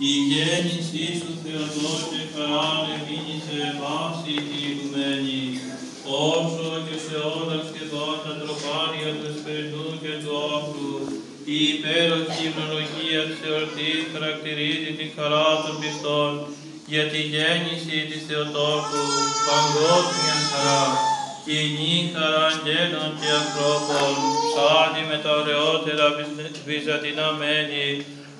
Η γέννησή σου Θεοτόκε χαράν εμείνησε βάση την οικουμένη, όσο και σε όλα σχεδόν τα τροπάρια του εσπερινού και του όχλου, η υπέροχη υμνολογία της εορτής χαρακτηρίζει την χαρά των πιστών για τη γέννηση της Θεοτόκου, παγκόσμια χαρά, κοινή χαρά αγγέλων και ανθρώπων, ψάλει με τα ωραιότερα βυζαντινά μέλη,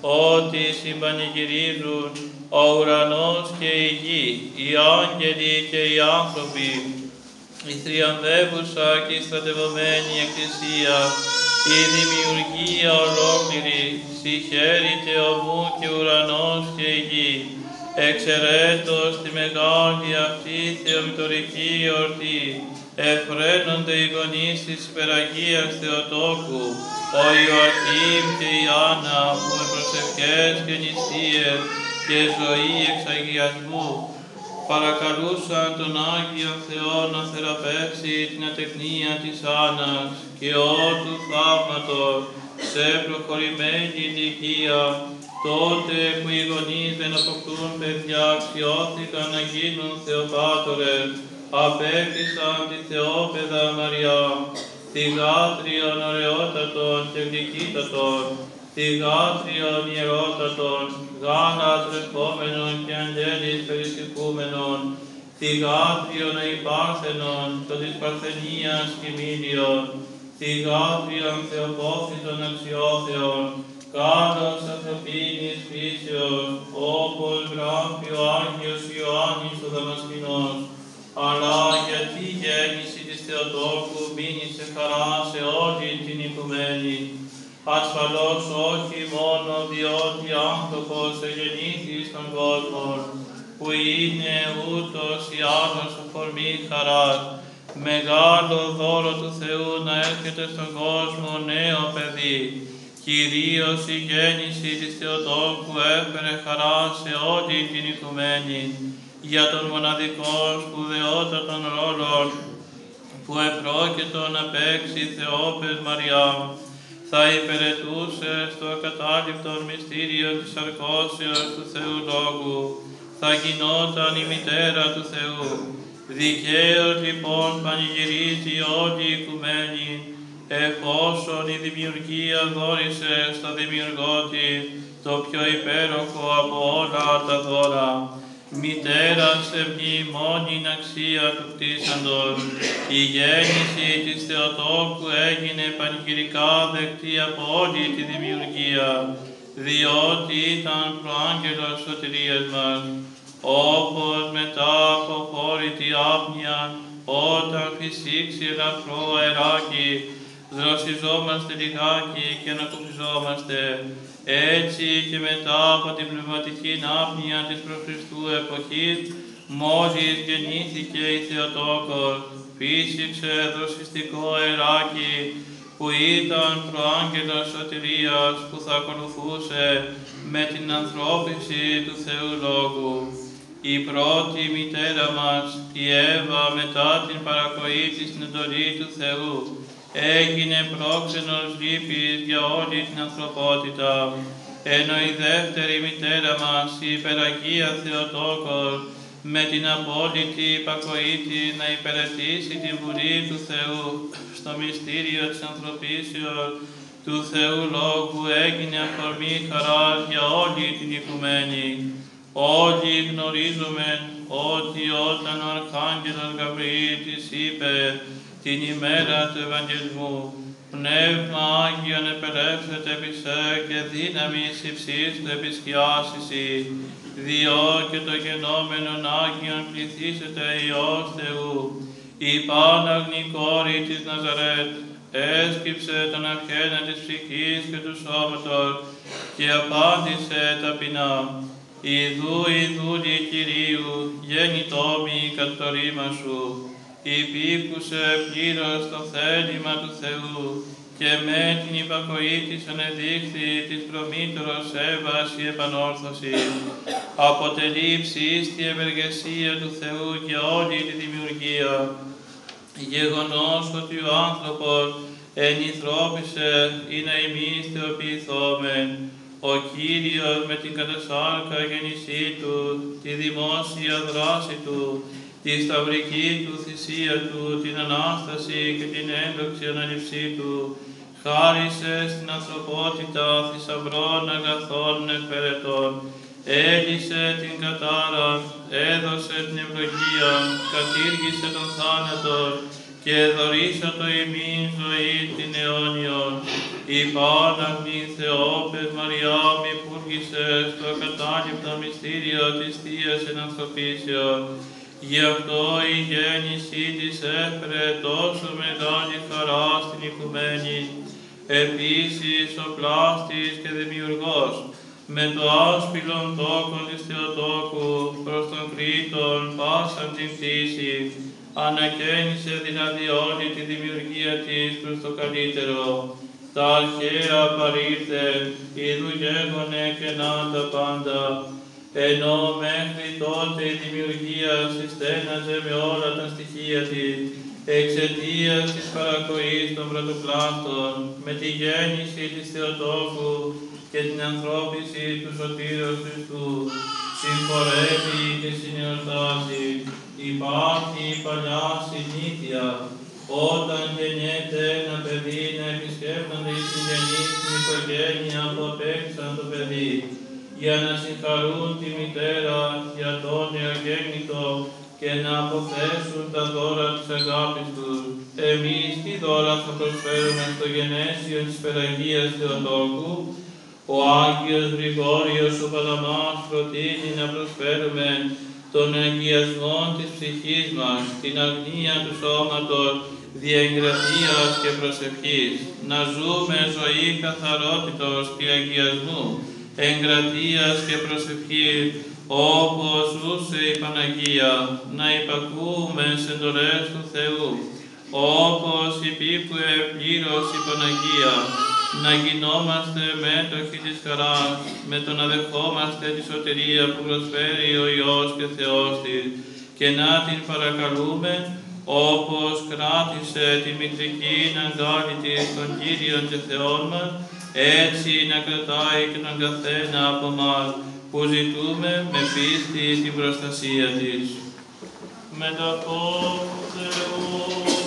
ότι συμπανηγυρίζουν ο ουρανός και η γη, οι άγγελοι και οι άνθρωποι, η θριαμβεύουσα και η στρατευωμένη εκκλησία, η δημιουργία ολόκληρη, συγχαίρεται ομού και ουρανός και η γη, εξαιρέτως τη μεγάλη αυτή θεομητορική εορτή, εφραίνονται οι γονείς της υπεραγίας Θεοτόκου, ο Ιωακήμ και η Άννα που με προσευχές και νηστείες και ζωή εξαγιασμού παρακαλούσαν τον Άγιο Θεό να θεραπεύσει την ατεχνία της Άννας και ότου θαύματος σε προχωρημένη ηλικία τότε που οι γονείς δεν αποκτούν παιδιά αξιώθηκαν να γίνουν Θεοπάτορες απέκτησαν τη Θεόπαιδα Μαριά θυγάτριον ωραιότατον και γλυκύτατον, θυγάτριον ιερότατον, γάλα τρεχόμενον και αγγέλης περισυκούμενον, θυγάτριον αϊπάρθενον, το της Παρθενίας κοιμήλιον, θυγάτριον θεοπόθητον αξιόθεον, κάτος ανθρωπίνης φύσεως, όπως γράφει ο Άγιος Ιωάννης ο Δαμασκηνός, αλλά γιατί η γέννηση της Θεοτόκου μείνει σε χαρά σε όλη την οικουμένη. Ασφαλώς όχι μόνο διότι άνθρωπος εγεννήθη στον κόσμο, που είναι ούτως ή άλλως αφορμή χαράς, μεγάλο δώρο του Θεού να έρχεται στον κόσμο νέο παιδί, κυρίως η γέννηση της Θεοτόκου έφερε χαρά σε όλη την οικουμένη, για τον μοναδικό σπουδαιότατον ρόλο που επρόκειτο να παίξει Θεόπες Μαριά, θα υπηρετούσες στο ακατάληπτο μυστήριο της αρκώσεως του Θεού Λόγου, θα γινόταν η μητέρα του Θεού. Δικαίως λοιπόν πανηγυρίζει όλη η οικουμένη, εφόσον η δημιουργία δόρισε στο δημιουργό της το πιο υπέροχο από όλα τα δώρα μητέρα σε μόνη αξία του κτίσαντος. Η γέννηση της Θεοτόκου έγινε πανηγυρικά δεκτή από όλη τη δημιουργία, διότι ήταν προάγγελος σωτηρίας μας, όπως μετά από χώρητη άπνοια, όταν φυσήξει ελαφρό αεράκι, δροσιζόμαστε λιγάκι και ανακουφιζόμαστε, έτσι και μετά από την πνευματική ναύπνια της προχριστού εποχής, μόλις γεννήθηκε η Θεοτόκος, φύσηξε δροσιστικό αεράκι που ήταν προάγγελος σωτηρίας που θα ακολουθούσε με την ανθρώπιση του Θεού Λόγου. Η πρώτη μητέρα μας, η Εύα, μετά την παρακοή της στην εντολή του Θεού, έγινε πρόξενος λύπης για όλη την ανθρωπότητα, ενώ η δεύτερη μητέρα μας, η υπεραγία Θεοτόκος, με την απόλυτη υπακοή της να υπηρετήσει την Βουλή του Θεού στο μυστήριο της ανθρωπίσεως του Θεού Λόγου έγινε αφορμή χαράς για όλη την οικουμένη. Όλοι γνωρίζουμε ότι όταν ο Αρχάγγελος Γαβριήλ της είπε την ημέρα του Ευαγγελμού. Πνεύμα Άγιον επελεύσετε επί σε και δύναμη υψής του επισκιάσισι, διό και το γενόμενον Άγιον πληθύσετε Υιός Θεού. Η Πάναγνη κόρη της Ναζαρέτ έσκυψε τον αρχένα της ψυχής και του σώματος και απάντησε ταπεινά. Ιδού, ιδούλη Κυρίου, γέννητόμη κατ' το ρήμα σου υπήκουσε πλήρως το θέλημα του Θεού και με την υπακοή της ανεδείχθη της προμήτωρος έβαση η επανόρθωση. Αποτελεί ψήστη ευεργεσία του Θεού για όλη τη δημιουργία. Γεγονός ότι ο άνθρωπος ενηθρώπησε ή να εμείς θεοποιηθόμεν, ο Κύριος με την κατασάρκα γέννησή Του, τη δημόσια δράση Του, τη σταυρική Του θυσία Του, την Ανάσταση και την έντοξη αναληψή Του, χάρισε στην ανθρωπότητα θησαυρών αγαθών εφαιρετών, έλυσε την κατάρα, έδωσε την ευλογία, κατήργησε τον θάνατο και δωρήσα το ημίν ζωή την αιώνιον. Η Παναγνή Θεόπες Μαριά μη πούργησε στο κατάληπτο μυστήριο της Θείας Ενανθρωπίσεως. Γι' αυτό η γέννησή της έφερε τόσο μεγάλη χαρά στην οικουμένη. Επίσης ο πλάστης και δημιουργός, με το άσπυλον τόκο της Θεοτόκου προς τον Κρήτον πάσαν την κτήση, ανακαίνισε δηλαδή όλη τη δημιουργία της προς το καλύτερο. Τα αρχαία παρήρθε, είδου γέγονε και να τα πάντα, ενώ μέχρι τότε η δημιουργία συστέναζε με όλα τα στοιχεία της, εξαιτίας της παρακοής των πρωτοπλάστων, με τη γέννηση της Θεοτόκου και την ανθρώπιση του Σωτήρου Χριστού, συγχωρεύει και συνεορτάζει. Υπάρχει η παλιά συνήθεια, όταν γεννιέται ένα παιδί να επισκέπτονται οι συγγενείς στην οικογένεια που απέκτησαν το παιδί, για να συγχαρούν τη μητέρα για τον νεογέννητο και να αποθέσουν τα δώρα της αγάπης τους. Εμείς τι δώρα θα προσφέρουμε στο γενέσιο της Περαγίας Θεοτόκου, ο Άγιος Γρηγόριος ο Παλαμάς προτείνει να προσφέρουμε τον αγιασμό της ψυχής μας, την αγνία του σώματος, διαγραφίας και προσευχής, να ζούμε ζωή καθαρότητος και αγιασμού, εγκρατείας και προσευχής, όπως ζούσε η Παναγία, να υπακούμε σε εντολές του Θεού, όπως υπήκουε πλήρως η Παναγία, να γινόμαστε μέτοχοι της χαράς, με το να δεχόμαστε τη σωτηρία που προσφέρει ο Υιός και Θεός της και να την παρακαλούμε όπως κράτησε τη μητρική αγκάλη της των Κύριων και Θεών μας, έτσι να κρατάει και τον καθένα από μας που ζητούμε με πίστη την προστασία της. Με τα Θεού